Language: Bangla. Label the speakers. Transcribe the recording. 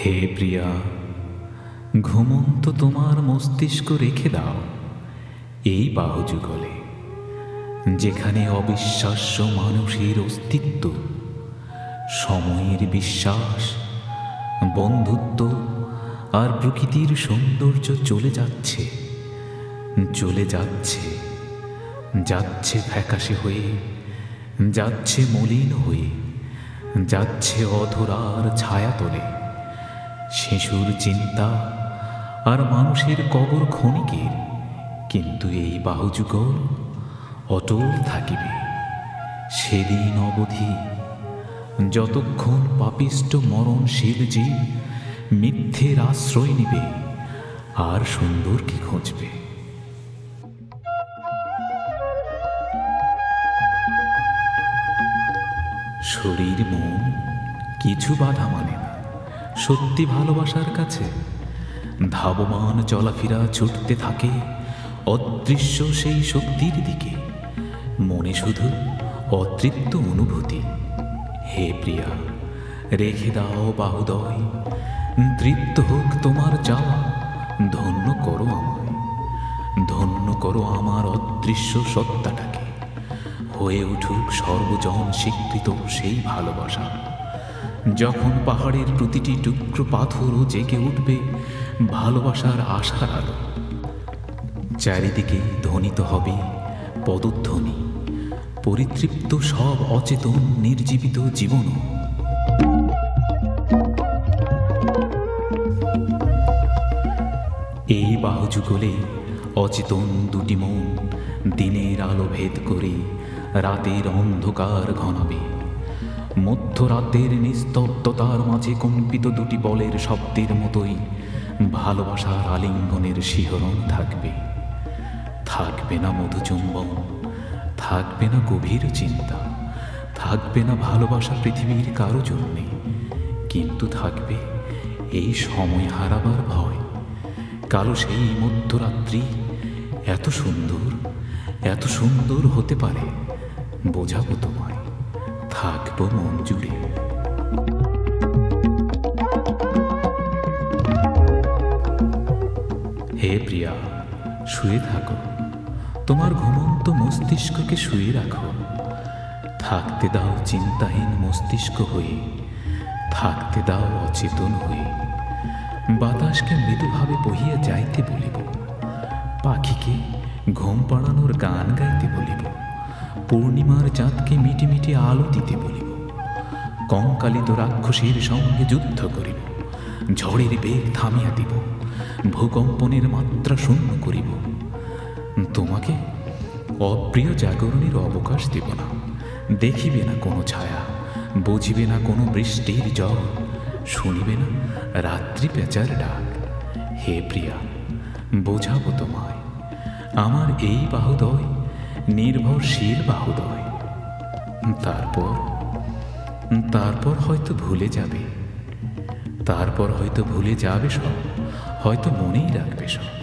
Speaker 1: হে প্রিয়া, ঘুমন্ত তোমার মস্তিষ্ক রেখে দাও এই বাহুযুগলে, যেখানে অবিশ্বাস্য মানুষের অস্তিত্ব, সময়ের বিশ্বাস, বন্ধুত্ব আর প্রকৃতির সৌন্দর্য চলে যাচ্ছে চলে যাচ্ছে যাচ্ছে ফ্যাকাশে হয়ে, যাচ্ছে মলিন হয়ে, যাচ্ছে অধরার ছায়া তোলে শিশুর চিন্তা আর মানুষের কবর ক্ষণিকের। কিন্তু এই বাহুযুগল অটল থাকিবে। সেদিন অবধি যতক্ষণ পাপিষ্ট মরণশীল জীব মিথ্যের আশ্রয় নিবে, আর সুন্দরকে খুঁজবে? শরীর, মন কিছু বাধা মানে সত্যি ভালোবাসার কাছে। ধাবমান চলাফেরা ছুটতে থাকে অদৃশ্য সেই শক্তির দিকে। মনে শুধু অতৃপ্ত অনুভূতি। হে প্রিয়া, রেখে দাও বাহুদয়। তৃপ্ত হোক তোমার চাওয়া ধন্য করো আমায়। ধন্য করো আমার অদৃশ্য সত্তাটাকে। হয়ে উঠুক সর্বজন স্বীকৃত সেই ভালোবাসা। যখন পাহাড়ের প্রতিটি টুকরো পাথরও জেগে উঠবে, ভালোবাসার আশার আলো। চারিদিকে ধ্বনিত হবে পদধ্বনি, পরিতৃপ্ত সব অচেতন নির্জীবিত জীবনও। এই বাহুযুগলে অচেতন দুটি মন দিনের আলো ভেদ করে রাতের অন্ধকার ঘনাবে। মধ্যরাতের নিস্তব্ধতার মাঝে কম্পিত দুটি বলের শব্দের মতোই ভালোবাসার আলিঙ্গনের শিহরণ থাকবে। থাকবে না মধুচুম্বন, থাকবে না গভীর চিন্তা, থাকবে না ভালোবাসা পৃথিবীর কারও জন্যে, কিন্তু থাকবে এই সময় হারাবার ভয়। কালো সেই মধ্যরাত্রি এত সুন্দর এত সুন্দর হতে পারে, বোঝাবো তোমায়। থাকব মন জুড়ে। হে প্রিয়া, শুয়ে থাকো। তোমার ঘুমন্ত মস্তিষ্ককে শুয়ে রাখো। থাকতে দাও চিন্তাহীন মস্তিষ্ক হয়ে। থাকতে দাও অচেতন হয়ে। বাতাসকে মৃদুভাবে বহিয়া যাইতে বলিব। পাখিকে ঘুম পাড়ানোর গান গাইতে বলিব। পূর্ণিমার চাঁদকে মিটি মিটি আলো দিতে বলিব। কঙ্কালিত রাক্ষসীর সঙ্গে যুদ্ধ করিব। ঝড়ের বেগ থামিয়া দিব। ভূকম্পনের মাত্রা শূন্য করিব। তোমাকে অপ্রিয় জাগরণের অবকাশ দেব না। দেখিবে না কোনো ছায়া, বুঝিবে না কোনো বৃষ্টির জল, শুনিবে না রাত্রি পেঁচার ডাক। হে প্রিয়া, বোঝাবো তোমায়, আমার এই বাহুদয় নির্ভরশীল বাহুদয়। তারপর? তারপর হয়তো ভুলে যাবে। তারপর হয়তো ভুলে যাবে সব। হয়তো মনেই রাখবে সব।